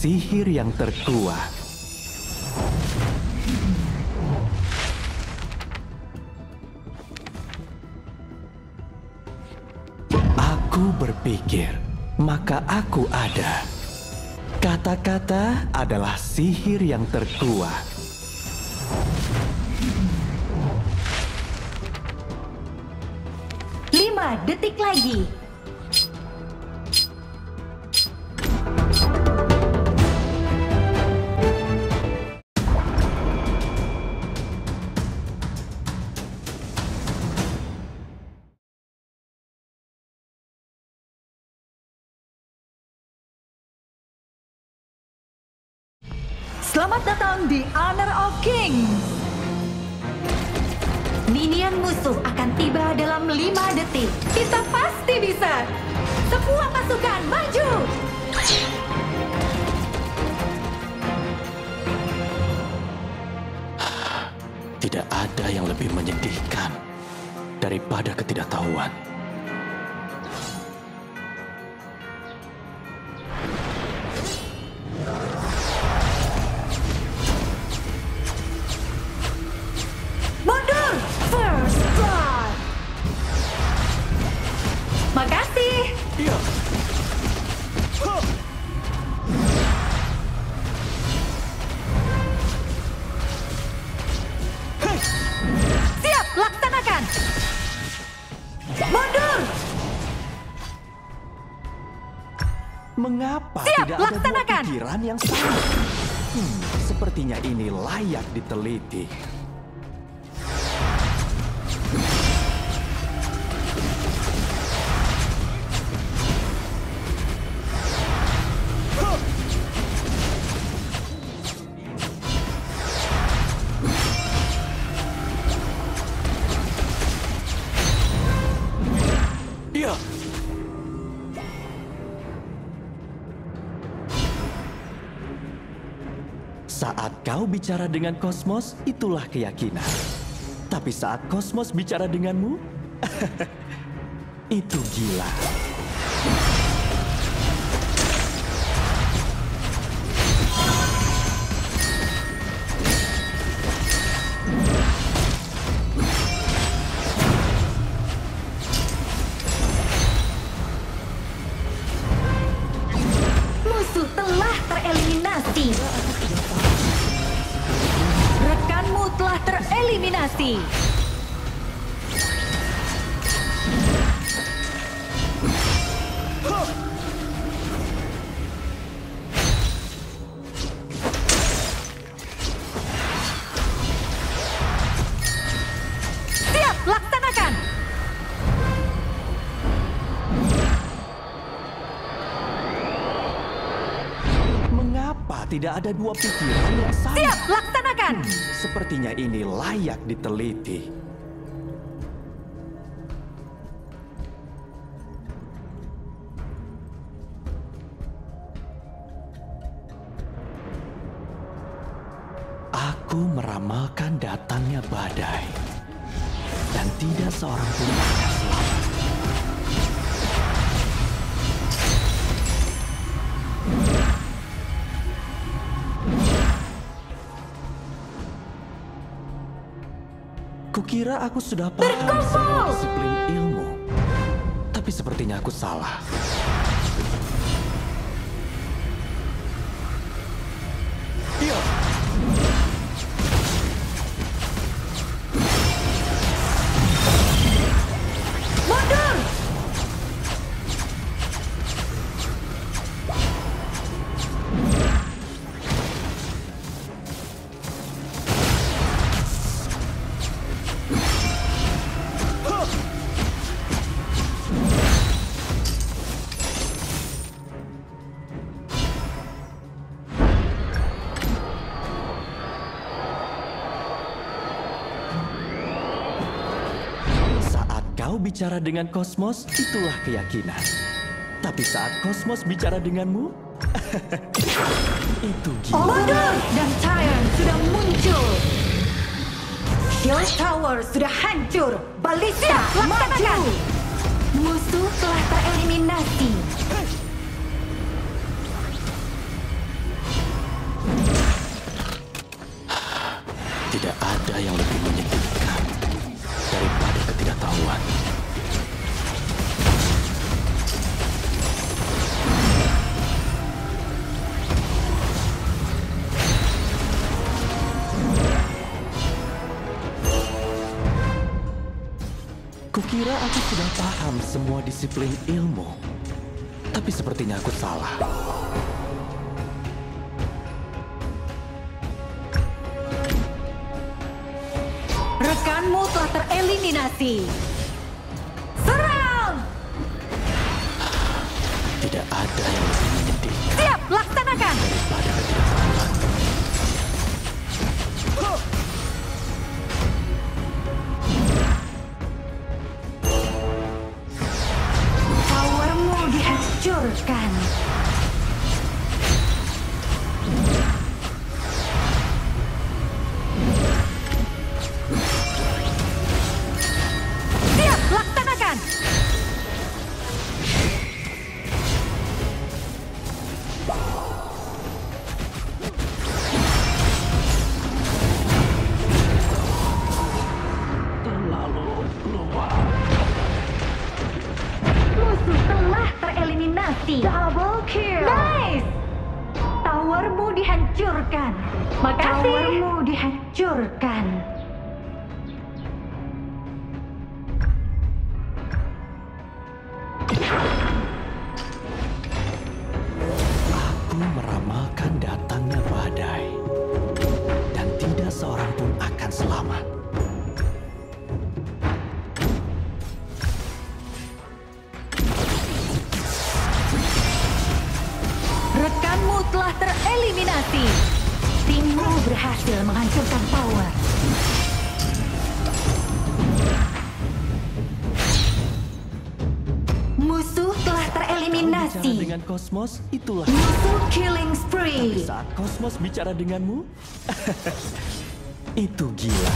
Sihir yang terkuat. Aku berpikir, maka aku ada. Kata-kata adalah sihir yang terkuat. Lima detik lagi. Selamat datang di Honor of Kings. Minion musuh akan tiba dalam lima detik. Kita pasti bisa. Semua pasukan maju! Tidak ada yang lebih menyedihkan daripada ketidaktahuan. Laksanakan. pikiran yang sama? Hmm, sepertinya ini layak diteliti. Saat kau bicara dengan kosmos, itulah keyakinan. Tapi saat kosmos bicara denganmu, itu gila. Musuh telah tereliminasi telah tereliminasi. Siap, laksanakan! Mengapa tidak ada dua pikiran yang sama? Siap, laksanakan! Sepertinya ini layak diteliti. Aku meramalkan datangnya badai. Dan tidak seorang pun Kukira aku sudah paham semua disiplin ilmu. Tapi sepertinya aku salah. Bicara dengan kosmos, itulah keyakinan. Tapi saat kosmos bicara denganmu, itu gila. Mundur. Dan Tyrant sudah muncul. Shield Tower sudah hancur. Balista laksanakan. Musuh telah tereliminasi. Kukira aku sudah paham semua disiplin ilmu. Tapi sepertinya aku salah. Rekanmu telah tereliminasi. Serang. Tidak ada yang lebih menyedihkan Siap, laksanakan. Dihancurkan. Berhasil menghancurkan tower. Musuh telah Kau tereliminasi. dengan kosmos, itulah. Musuh killing Tapi spree. saat kosmos bicara denganmu, itu gila.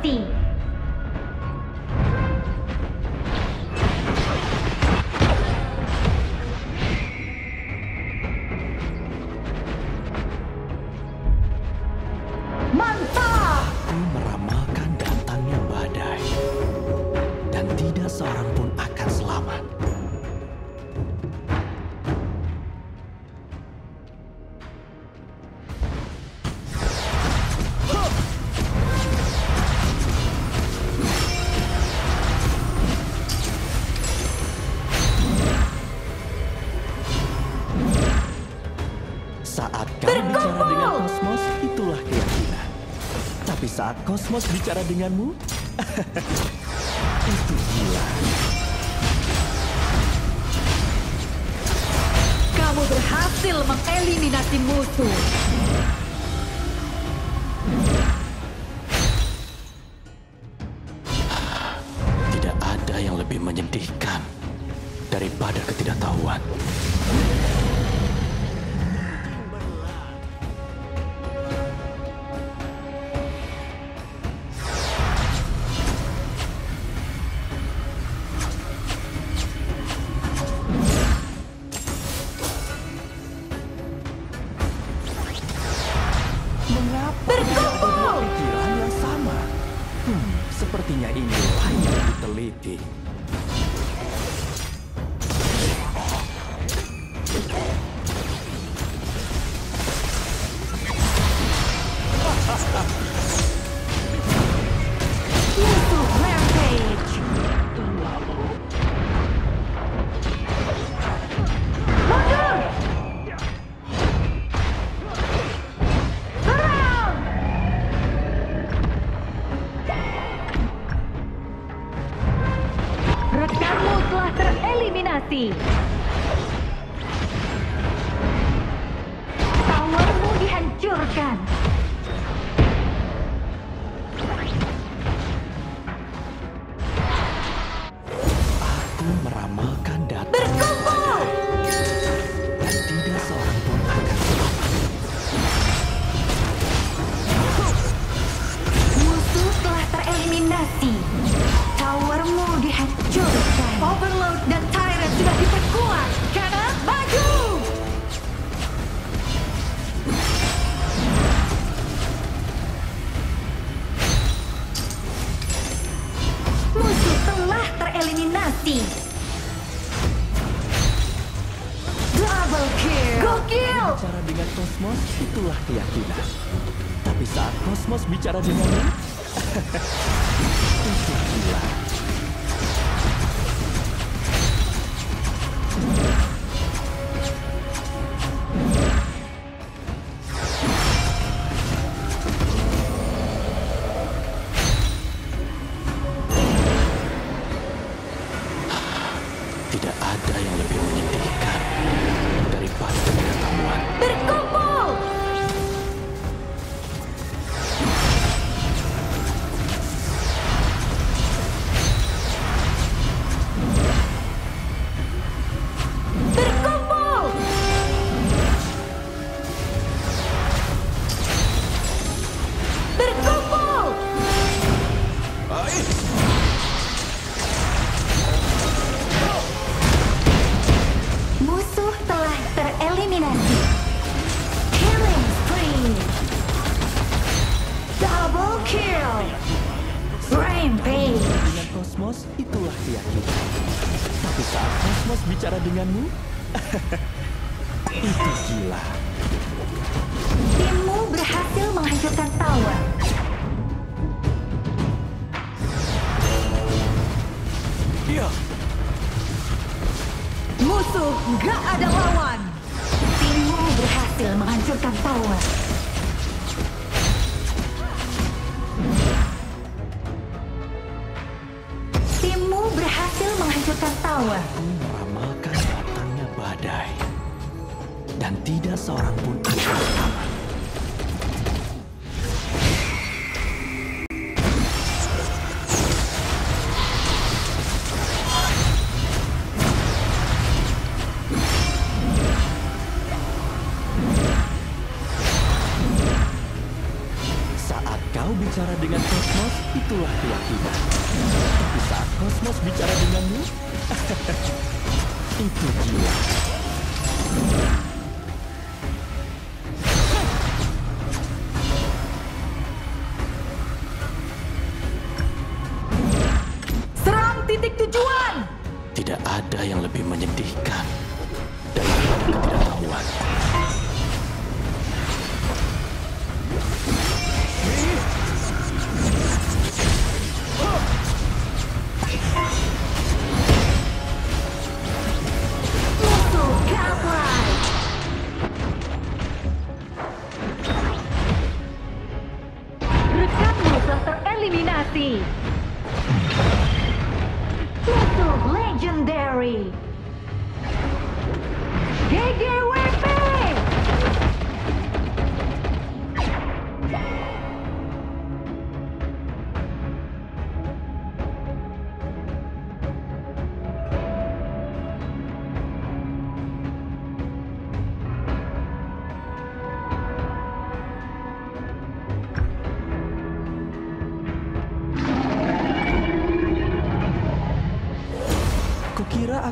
Tereliminasi. Kau bicara dengan kosmos, itulah keyakinan. Tapi saat kosmos bicara denganmu, itu gila. Kamu berhasil mengeliminasi musuh. Ini layak telah tereliminasi. Towermu dihancurkan. Tereliminasi. Double kill. Gokil! Bicara dengan kosmos, itulah keyakinan. Tapi saat kosmos bicara denganmu, itu gila. Tapi saat kosmos bicara denganmu, itu gila. Timmu berhasil menghancurkan tower. Iya, Musuh nggak ada lawan. Timmu berhasil menghancurkan tower. Menghancurkan aku meramalkan datangnya badai. Dan tidak seorang pun akan selamat.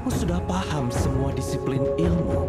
Aku sudah paham semua disiplin ilmu.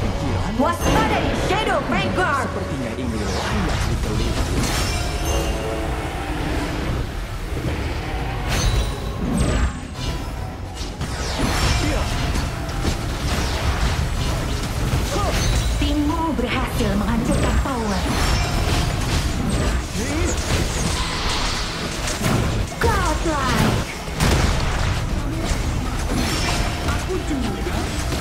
Pikiran? Waspadai Shadow Vanguard. Sepertinya ini layak diteliti. Timmu berhasil menghancurkan tower. Godlike. Musuh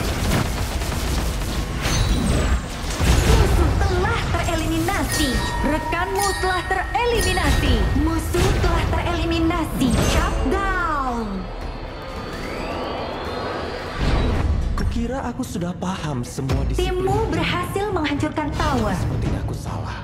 tereliminasi. Rekanmu telah tereliminasi. Musuh telah tereliminasi. Shutdown. Kukira aku sudah paham semua disiplin. Timmu berhasil menghancurkan tower. Sepertinya aku salah.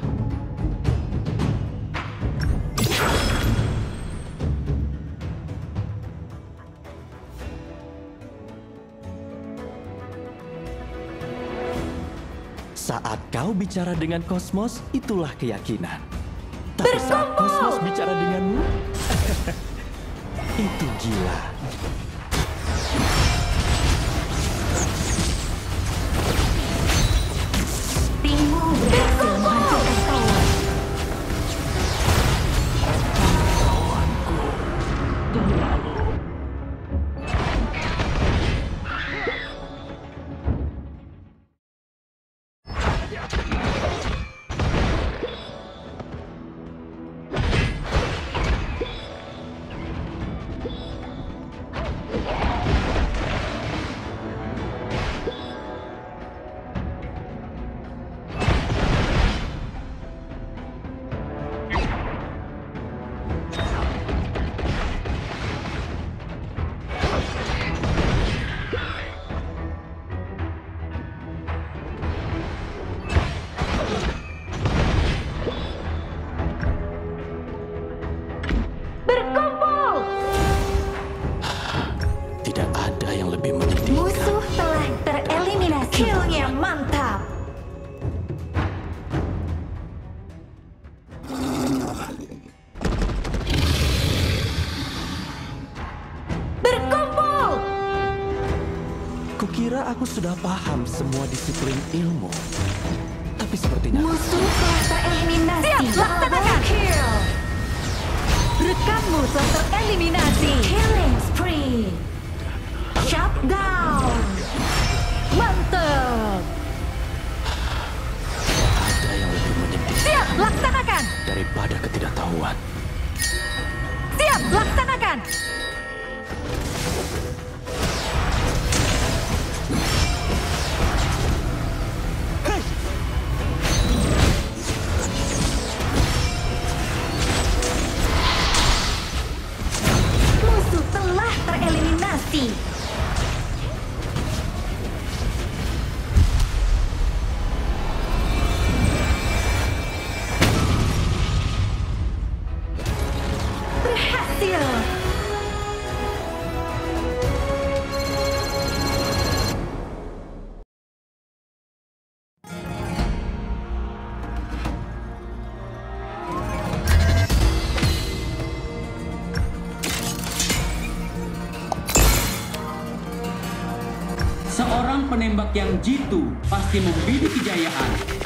Kau bicara dengan kosmos, itulah keyakinan. Tapi saat kosmos bicara denganmu, itu gila. Timmu sudah paham semua disiplin ilmu. Tapi sepertinya Musuh telah tereliminasi. Siap, laksanakan. Rekanmu telah tereliminasi. Killing spree. Shutdown. Mantap. Penembak yang jitu pasti membidik kejayaan.